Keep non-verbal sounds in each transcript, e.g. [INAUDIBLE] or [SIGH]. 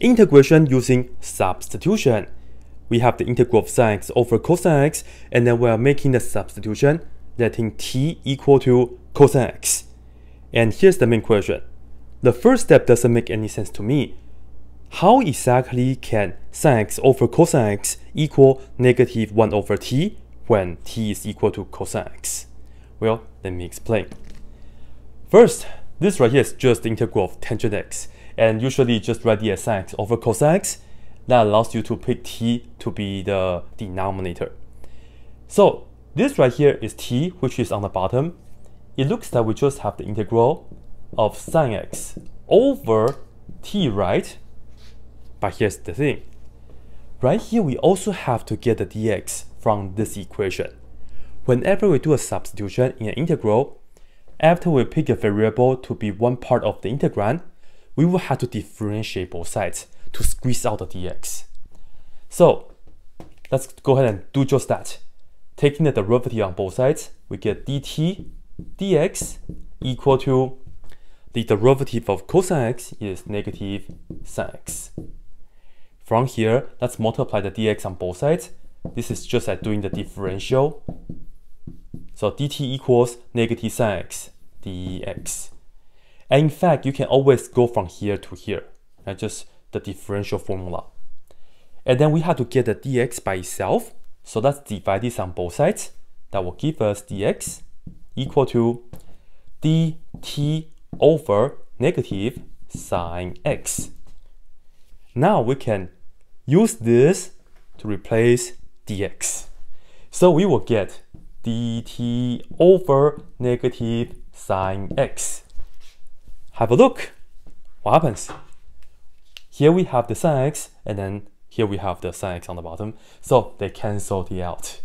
integration using substitution. We have the integral of sine x over cosine x, and then we are making the substitution, letting t equal to cosine x. And here's the main question. The first step doesn't make any sense to me. How exactly can sine x over cosine x equal negative 1 over t when t is equal to cosine x? Well, let me explain. First, this right here is just the integral of tangent x, and usually just write the x over cosine x. That allows you to pick t to be the denominator. So this right here is t, which is on the bottom. It looks like we just have the integral of sine x over t, right? But here's the thing. Right here, we also have to get the dx from this equation. Whenever we do a substitution in an integral, after we pick a variable to be one part of the integrand, we will have to differentiate both sides to squeeze out the dx. So let's go ahead and do just that. Taking the derivative on both sides, we get dt dx equal to the derivative of cosine x is negative sine x. From here, let's multiply the dx on both sides. This is just like doing the differential. So dt equals negative sine x dx. And in fact, you can always go from here to here. Right? Just the differential formula. And then we have to get the dx by itself. So let's divide this on both sides. That will give us dx equal to dt over negative sine x. Now we can use this to replace dx. So we will get dt over negative sine x. Have a look. What happens? Here we have the sine x, and then here we have the sine x on the bottom. So they cancel it out.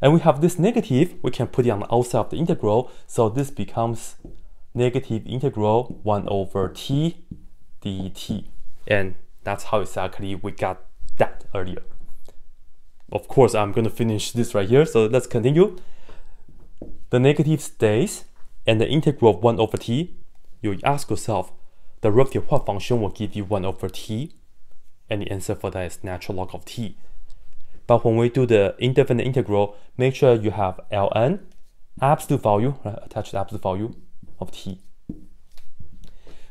And we have this negative, we can put it on the outside of the integral. So this becomes negative integral 1 over t dt. And that's how exactly we got that earlier. Of course, I'm going to finish this right here. So let's continue. The negative stays and the integral of 1 over t. You ask yourself, the derivative of what function will give you 1 over t? And the answer for that is natural log of t. But when we do the indefinite integral, make sure you have ln, absolute value, right, attach the absolute value of t.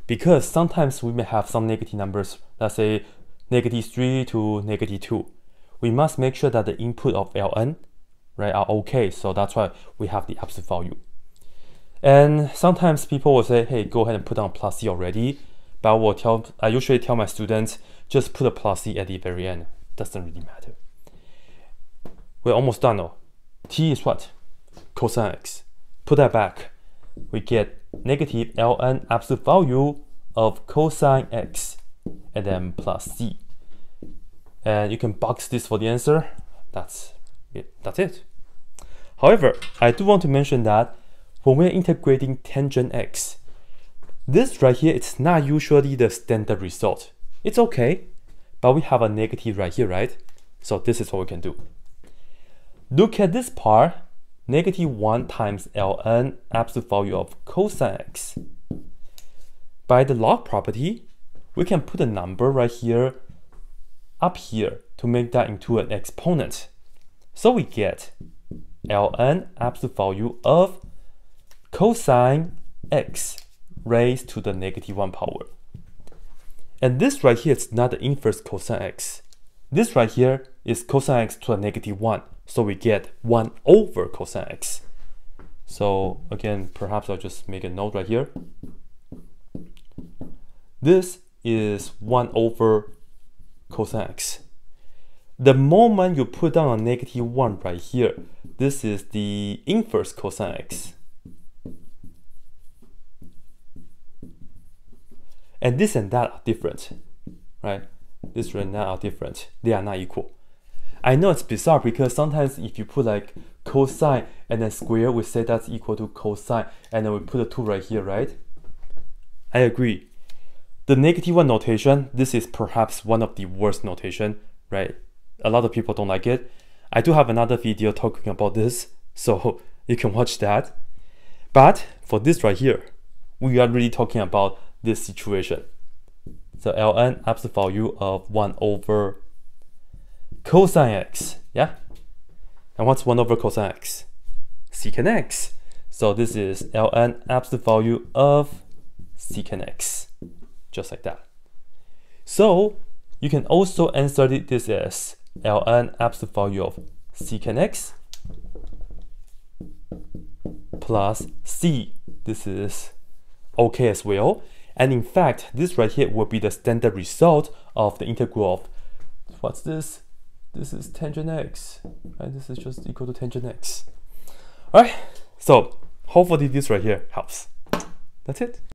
Because sometimes we may have some negative numbers, let's say negative 3 to negative 2. We must make sure that the input of ln right, are okay, so that's why we have the absolute value. And sometimes people will say, hey, go ahead and put on plus c already. But I will tell, I usually tell my students, just put a plus c at the very end. Doesn't really matter. We're almost done though. t is what? Cosine x. Put that back we get negative ln absolute value of cosine x and then plus c. And you can box this for the answer. That's it. That's it. However, I do want to mention that when we're integrating tangent x, this right here, it's not usually the standard result. It's okay, but we have a negative right here, right? So this is what we can do. Look at this part negative 1 times ln absolute value of cosine x. By the log property, we can put a number right here up here to make that into an exponent. So we get ln absolute value of cosine x raised to the negative 1 power. And this right here is not the inverse cosine x. This right here is cosine x to the negative 1. So we get 1 over cosine x. So again, perhaps I'll just make a note right here. This is 1 over cosine x. The moment you put down a negative 1 right here, this is the inverse cosine x. And this and that are different, right? This and that are different. They are not equal. I know it's bizarre because sometimes if you put like cosine and then square, we say that's equal to cosine, and then we put a 2 right here, right? I agree. The negative 1 notation, this is perhaps one of the worst notation, right? A lot of people don't like it. I do have another video talking about this, so [LAUGHS] you can watch that. But for this right here, we are really talking about this situation. So ln absolute value of 1 over cosine x, yeah? And what's 1 over cosine x? Secant x. So this is ln absolute value of secant x, just like that. So you can also answer this as ln absolute value of secant x plus c. This is okay as well. And in fact, this right here will be the standard result of the integral of, what's this? This is tangent x, right? This is just equal to tangent x. All right, so hopefully this right here helps. That's it.